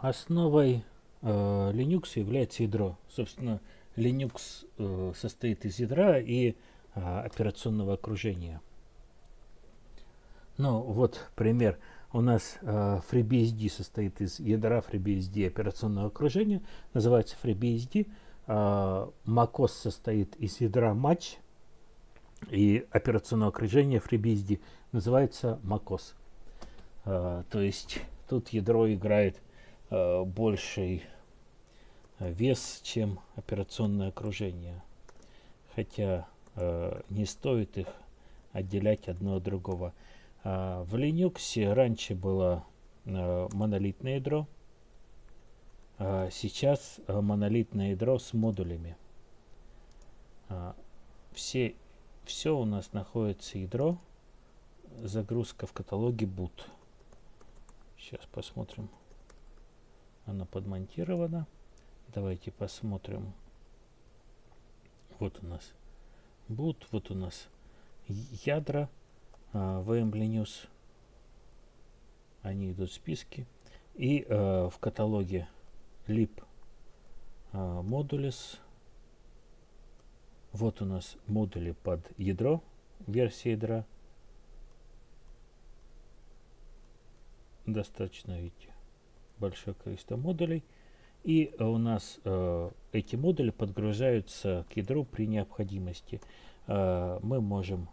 Основой э, Linux является ядро. Собственно, Linux э, состоит из ядра и э, операционного окружения. Ну, вот пример. У нас э, FreeBSD состоит из ядра FreeBSD операционного окружения, называется FreeBSD. Э, macOS состоит из ядра Match и операционного окружения FreeBSD называется macOS. Э, то есть тут ядро играет э, больший вес, чем операционное окружение. Хотя э, не стоит их отделять одно от другого. Э, в Linux раньше было э, монолитное ядро, э, сейчас монолитное ядро с модулями. Э, все, все у нас находится ядро, загрузка в каталоге boot. Сейчас посмотрим. Она подмонтирована. Давайте посмотрим. Вот у нас boot, вот у нас ядра uh, VM Linux. Они идут в списке. И uh, в каталоге lib uh, modules. Вот у нас модули под ядро, версия ядра. достаточно, видите, большое количество модулей. И у нас э, эти модули подгружаются к ядру при необходимости. Э, мы можем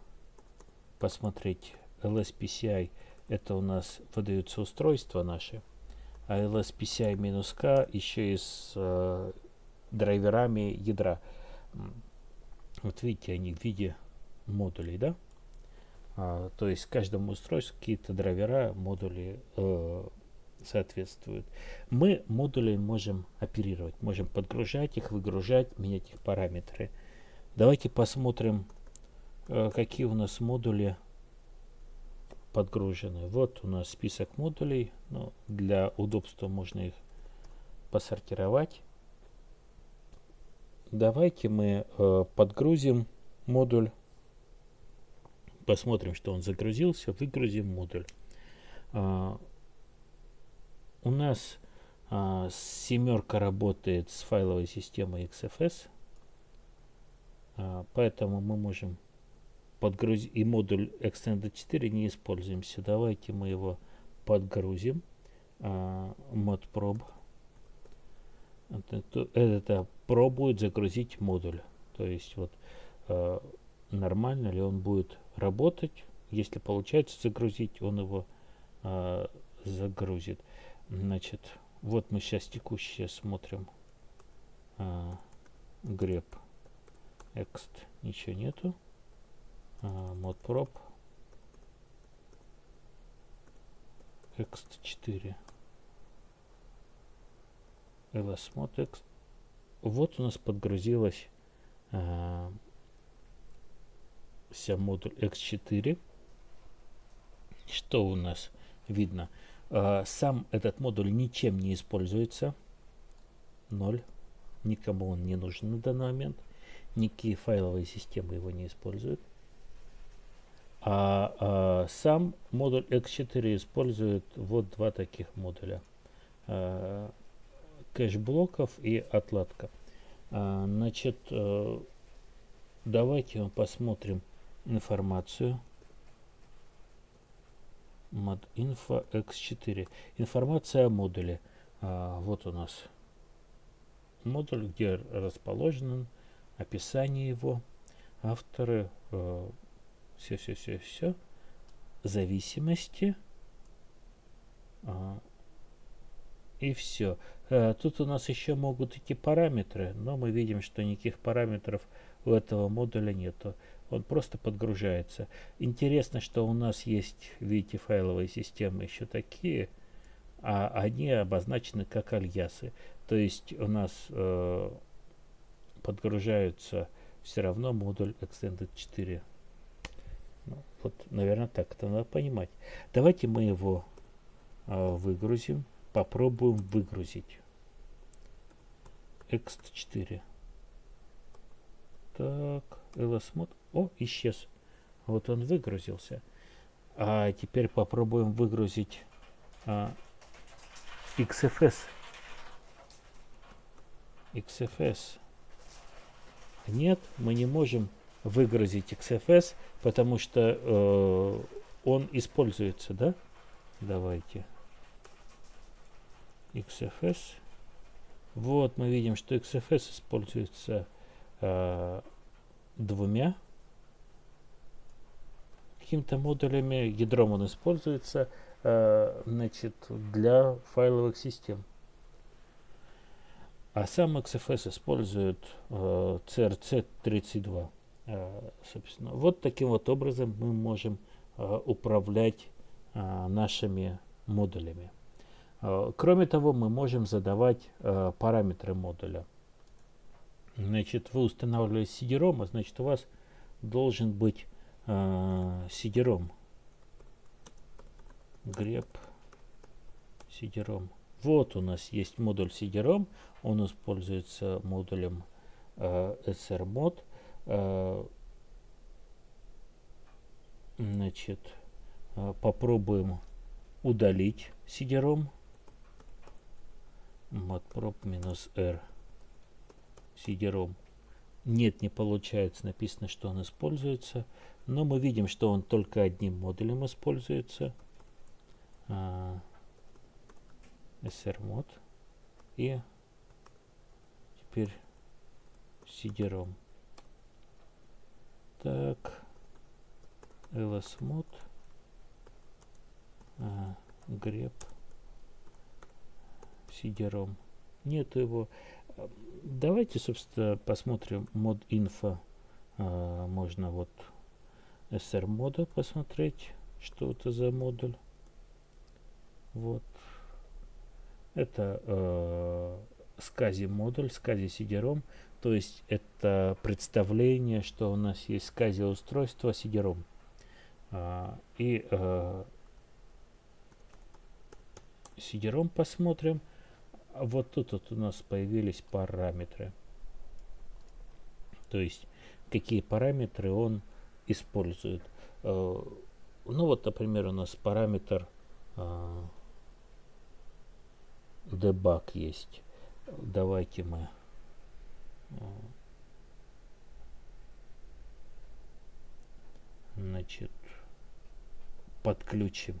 посмотреть LSPCI. Это у нас выдаются устройства наши. А LSPCI-K еще и с э, драйверами ядра. Вот видите, они в виде модулей, да? А, то есть каждому устройству какие-то драйвера, модули э, соответствуют. Мы модули можем оперировать, можем подгружать их, выгружать, менять их параметры. Давайте посмотрим, э, какие у нас модули подгружены. Вот у нас список модулей. Ну, для удобства можно их посортировать. Давайте мы э, подгрузим модуль посмотрим, что он загрузился, выгрузим модуль. А, у нас а, семерка работает с файловой системой XFS, а, поэтому мы можем подгрузить, и модуль Extended 4 не используемся. Давайте мы его подгрузим. А, modprobe. Это, это пробует загрузить модуль. То есть вот а, нормально ли он будет работать. Если получается загрузить, он его э, загрузит. Значит, вот мы сейчас текущее смотрим. Э, grep ext ничего нету. Э, modprop ext 4 lsmod ext. Вот у нас подгрузилась э, модуль X4. Что у нас видно? А, сам этот модуль ничем не используется. Ноль. Никому он не нужен на данный момент. Никакие файловые системы его не используют. А, а сам модуль X4 использует вот два таких модуля. А, кэш блоков и отладка. А, значит, давайте мы посмотрим информацию. Mod info x4. Информация о модуле. А, вот у нас модуль, где расположен, описание его, авторы, все-все-все-все, зависимости. А, и все. А, тут у нас еще могут идти параметры, но мы видим, что никаких параметров у этого модуля нету он просто подгружается. Интересно, что у нас есть, видите, файловые системы еще такие, а они обозначены как альясы. То есть у нас э, подгружаются все равно модуль Extended 4. Ну, вот, наверное, так это надо понимать. Давайте мы его э, выгрузим, попробуем выгрузить. Ext 4. Так, LSMod. О, исчез. Вот он выгрузился. А теперь попробуем выгрузить а, XFS XFS. Нет, мы не можем выгрузить XFS, потому что э, он используется, да? Давайте. XFS. Вот мы видим, что XFS используется э, двумя какими-то модулями. Ядром он используется э, значит, для файловых систем. А сам XFS использует э, CRC32. Э, собственно, вот таким вот образом мы можем э, управлять э, нашими модулями. Э, кроме того, мы можем задавать э, параметры модуля. Значит, вы устанавливаете CD-ROM, а значит у вас должен быть э, CD-ROM. grep CD-ROM. Вот у нас есть модуль CD-ROM. Он используется модулем э, SRMod. Э, значит, э, попробуем удалить CD-ROM. matprop минус R CD-ROM. Нет, не получается. Написано, что он используется. Но мы видим, что он только одним модулем используется. А, SR-мод. И теперь CD-ROM. Так. LS-мод. А, grep. CD-ROM. Нету его. Давайте, собственно, посмотрим мод инфо. А, можно вот SR мода посмотреть, что это за модуль. Вот. Это э, SCSI модуль, SCSI CD-ROM. То есть это представление, что у нас есть SCSI устройство CD-ROM. А, и э, посмотрим. Вот тут вот у нас появились параметры. То есть какие параметры он использует. Э, ну вот, например, у нас параметр э, debug есть. Давайте мы э, значит подключим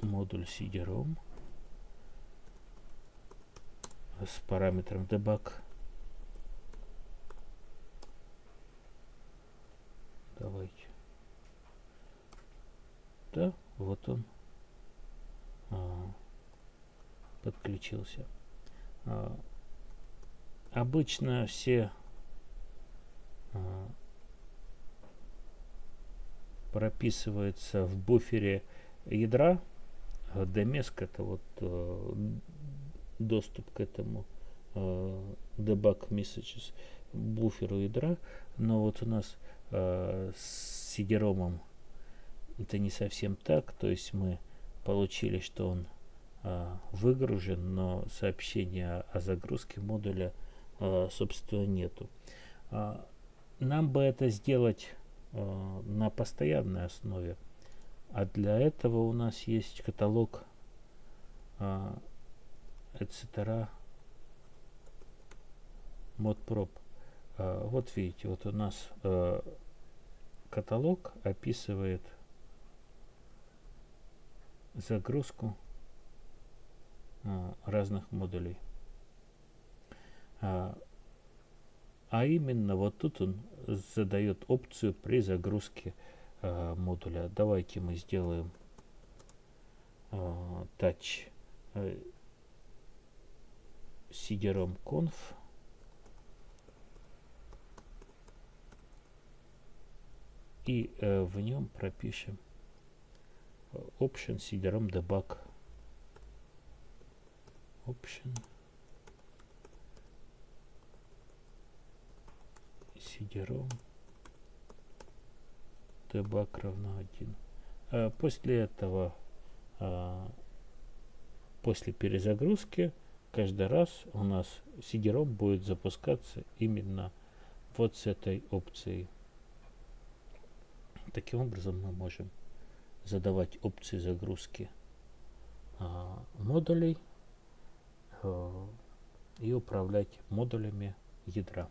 модуль CD-ROM с параметром debug. Давайте. Да, вот он. А, подключился. А, обычно все а, прописываются в буфере ядра. DMESC это вот э, доступ к этому э, debug messages буферу ядра, но вот у нас э, с cd это не совсем так, то есть мы получили, что он э, выгружен, но сообщения о загрузке модуля э, собственно нету. Э, нам бы это сделать э, на постоянной основе. А для этого у нас есть каталог а, etc. modprop. А, вот видите, вот у нас а, каталог описывает загрузку а, разных модулей. А, а именно вот тут он задает опцию при загрузке э, модуля. Давайте мы сделаем touch э, cd-rom conf и э, в нем пропишем option cd-rom debug option cd-rom tbak равно 1. А после этого, а, после перезагрузки, каждый раз у нас CD-ROM будет запускаться именно вот с этой опцией. Таким образом мы можем задавать опции загрузки модулей и управлять модулями ядра.